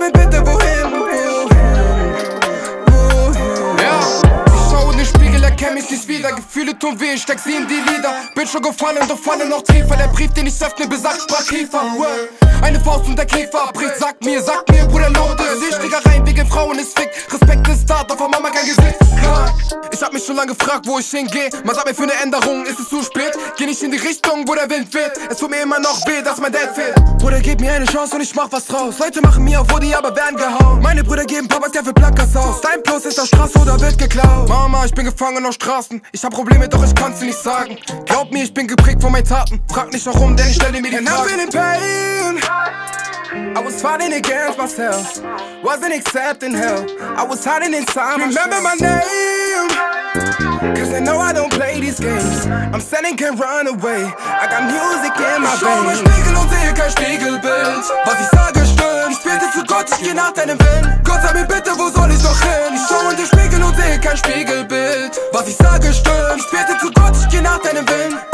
sag mir bitte wohin, erkenn mich nicht wieder. Gefühle tun weh, ich steck sie in die Lieder. Bin schon gefallen, doch falle noch tiefer. Der Brief, den ich öffne, besagt Sprachkäfer Eine Faust und der Käfer bricht. Sag mir, sag mir, Bruder, laut wegen Frauen ist fick. Respekt ist doch von Mama kein Gesicht. Ja. Ich hab mich schon lange gefragt, wo ich hingehe. Man sagt mir für eine Änderung, ist es zu spät? Geh nicht in die Richtung, wo der Wind weht. Es tut mir immer noch weh, dass mein Dad fehlt. Bruder, gib mir eine Chance und ich mach was draus. Leute machen mir auf Woody, aber werden gehauen. Meine Brüder geben Papas Geld für Plackers aus. Dein Plus ist auf Straße oder wird geklaut. Mama, ich bin gefangen auf Straßen. Ich hab Probleme, doch ich kann's dir nicht sagen. Glaub mir, ich bin geprägt von meinen Taten. Frag nicht warum, denn ich stelle mir die Fragen I've been in pain I was fighting against myself Wasn't accepting help. I was hiding inside Remember my name. Cause they know I don't play these games. I'm standing, can't run away. I got music in my im veins. Spiegel und sehe kein Spiegelbild Was ich sage stimmt, ich bete zu Gott, ich geh nach deinem Willen. Gott sag mir bitte, wo soll ich doch hin? Ich schau in den Spiegel und sehe kein Spiegelbild. Was ich sage stimmt, ich bete zu Gott, ich geh nach deinem Willen